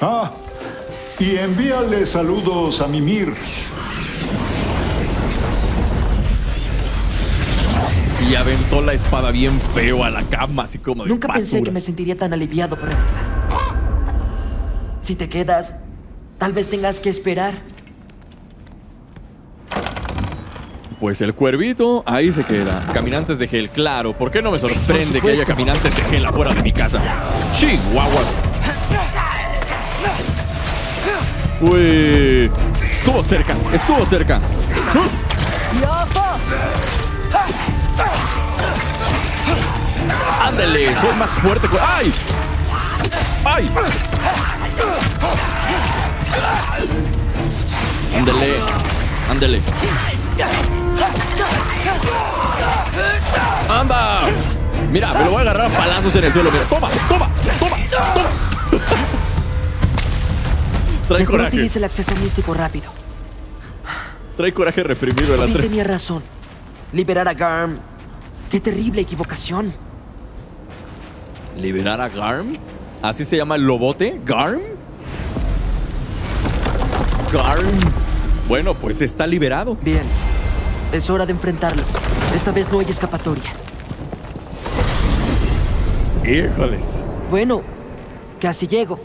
Ah, y envíale saludos a Mimir. Y aventó la espada bien feo a la cama, así como de Nunca pensé que me sentiría tan aliviado por regresar. Si te quedas, tal vez tengas que esperar. Pues el cuervito ahí se queda. Caminantes de gel, claro. ¿Por qué no me sorprende que haya caminantes de gel afuera de mi casa? Chihuahua. Uy. Estuvo cerca, estuvo cerca. Ándale, soy más fuerte. ¡Ay! ¡Ay! Ándale, ándale. ¡Anda! Mira, me lo voy a agarrar a palazos en el suelo. Mira, toma, toma, toma, toma. Trae coraje. utilice el acceso místico rápido. Trae coraje reprimido el tenía razón. Liberar a Garm. Qué terrible equivocación. ¿Liberar a Garm? ¿Así se llama el lobote? ¿Garm? Bueno, pues está liberado. Bien. Es hora de enfrentarlo. Esta vez no hay escapatoria. Híjoles. Bueno, casi llego.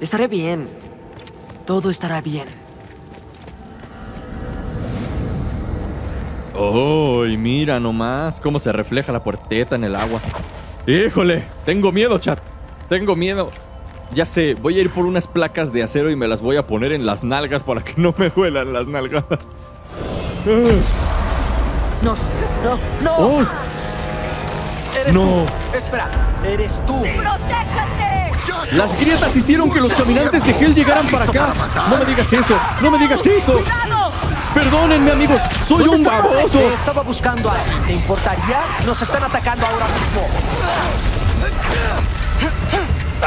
Estaré bien. Todo estará bien. Oh, y mira nomás cómo se refleja la puerteta en el agua. Híjole, tengo miedo, chat. Tengo miedo. Ya sé, voy a ir por unas placas de acero y me las voy a poner en las nalgas para que no me duelan las nalgas. No, no, no. Oh, Eres no. tú. Espera, eres tú. ¡Protégete! Las grietas hicieron que los caminantes de Hell llegaran para acá. No me digas eso, no me digas eso. ¡Cuidado! Perdónenme, amigos, soy ¿Dónde un baboso. Te estaba buscando a. ¿Te importaría? Nos están atacando ahora mismo.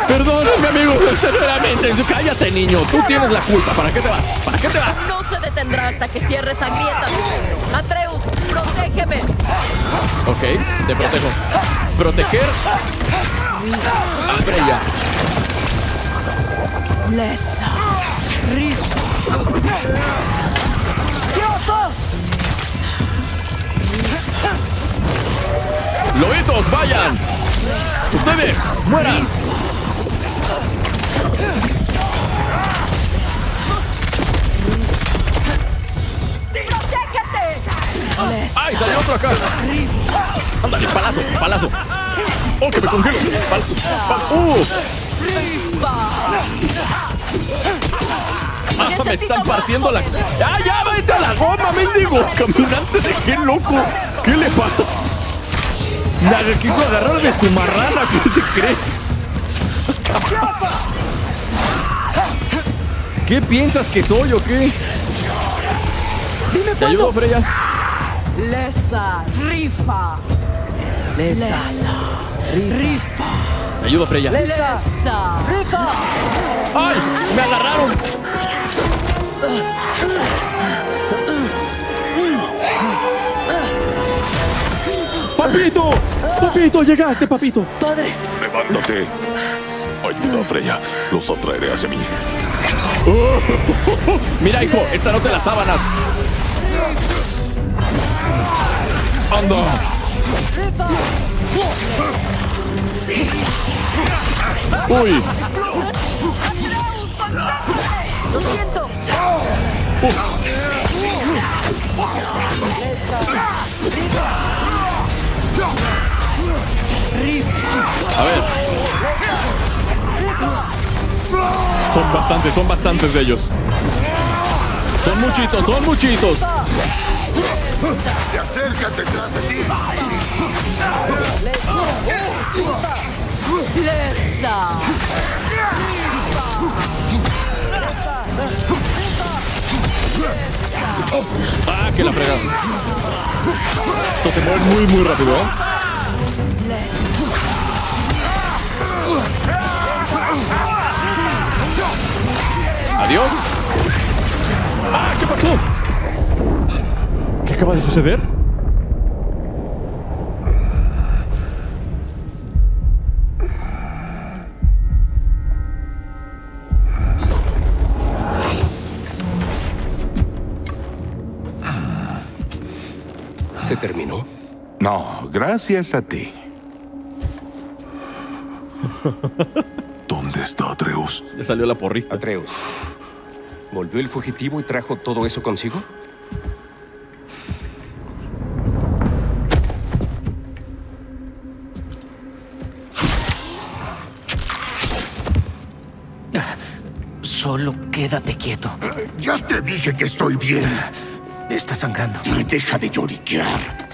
Perdónenme, amigos, sinceramente. Cállate, niño. Tú tienes la culpa. ¿Para qué te vas? ¿Para qué te vas? No se detendrá hasta que cierre esa grieta. Atreus, protégeme. Ok, te protejo. Proteger a Freya. Lesa. ¡Lobitos, vayan! ¡Ustedes, mueran! ¡Ay, salió otro acá! ¡Ándale, palazo, palazo! ¡Oh, que me congelo! Pal- pal- ¡Uh! ¡Ah, me están partiendo la... ¡Ah, ya, vete a la goma, mendigo! ¡Caminante de qué loco! ¿Qué le pasa? Naga quiso agarrar de su marrana, ¿qué se cree? ¿Qué piensas que soy o qué? ¿Te ayudo, Freya? Lesa. Rifa. Lesa. Rifa. ¿Te ayudo, Freya? Lesa. Rifa. ¡Ay! ¡Me agarraron! ¡Papito! ¡Papito! ¡Llegaste, papito! Padre. Levántate. Ayuda Freya. Los atraeré hacia mí. Mira, hijo, esta no te las sábanas. ¡Anda! ¡Uy! Lo. A ver. Son bastantes, son bastantes de ellos. Son muchitos, son muchitos. Se acercan detrás de ti. ¡Ah, que la fregada! Estos se mueven muy, muy rápido, ¿eh? ¡Adiós! ¡Ah! ¿Qué pasó? ¿Qué acaba de suceder? ¿Se terminó? No, gracias a ti. ¿Dónde está Atreus? Ya salió la porrista. Atreus. ¿Volvió el fugitivo y trajo todo eso consigo? Solo quédate quieto. Ya te dije que estoy bien. Está sangrando. Deja de lloriquear.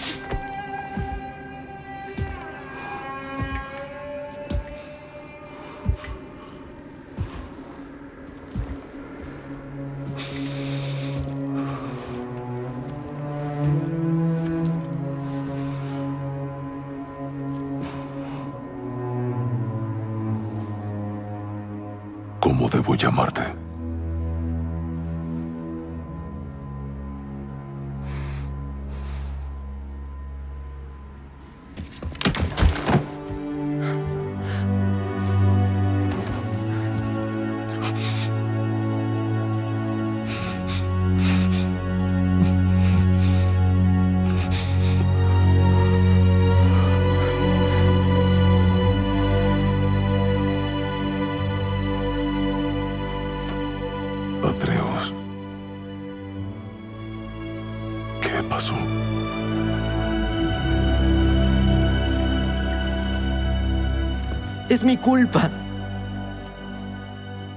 Es mi culpa.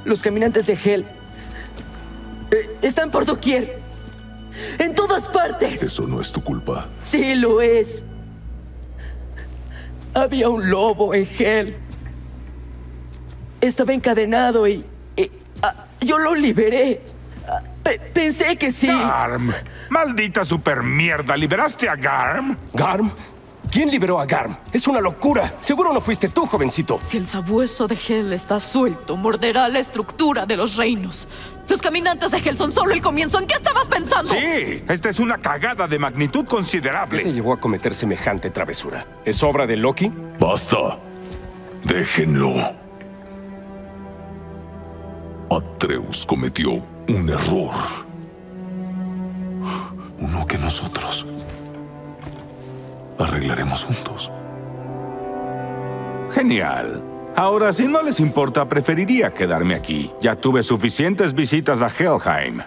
Los caminantes de Hell eh, están por doquier. En todas partes. Eso no es tu culpa. Sí, lo es. Había un lobo en Hell. Estaba encadenado y... y, ah, yo lo liberé. Ah, pe- pensé que sí. Garm. Maldita super mierda. ¿Liberaste a Garm? ¿Garm? ¿Quién liberó a Garm? Es una locura. Seguro no fuiste tú, jovencito. Si el sabueso de Hell está suelto, morderá la estructura de los reinos. Los caminantes de Hell son solo el comienzo. ¿En qué estabas pensando? Sí, esta es una cagada de magnitud ¿Qué considerable. te llevó a cometer semejante travesura? ¿Es obra de Loki? ¡Basta! Déjenlo. Atreus cometió un error. Uno que nosotros arreglaremos juntos. Genial. Ahora, si no les importa, preferiría quedarme aquí. Ya tuve suficientes visitas a Helheim.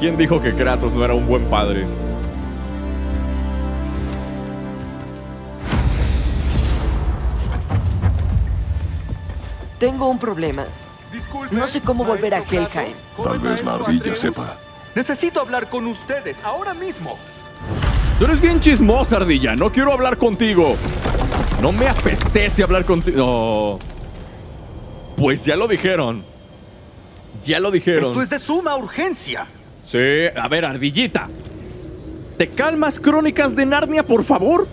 ¿Quién dijo que Kratos no era un buen padre? Tengo un problema. No sé cómo volver a Helheim. Tal vez la ardilla sepa. Necesito hablar con ustedes ahora mismo. Tú eres bien chismosa, ardilla. No quiero hablar contigo. No me apetece hablar contigo. No. Pues ya lo dijeron. Ya lo dijeron. Esto es de suma urgencia. Sí, a ver, ardillita. ¿Te calmas crónicas de Narnia, por favor?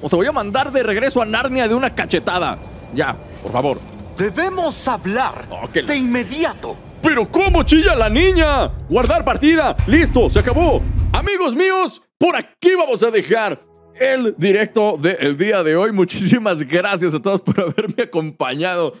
O te voy a mandar de regreso a Narnia de una cachetada. Ya, por favor. Debemos hablar que de inmediato. ¿Pero cómo chilla la niña? Guardar partida. Listo, se acabó. Amigos míos, por aquí vamos a dejar el directo del día de hoy. Muchísimas gracias a todos por haberme acompañado